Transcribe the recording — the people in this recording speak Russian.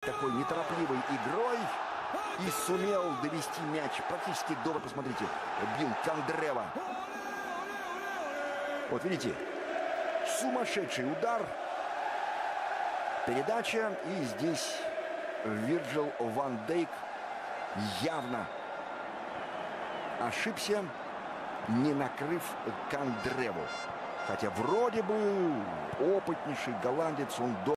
такой неторопливой игрой и сумел довести мяч практически до, посмотрите, бил Кондрева. Вот видите, сумасшедший удар, передача, и здесь Вирджил Ван Дейк явно ошибся, не накрыв Кондреву. Хотя вроде бы опытнейший голландец, он до...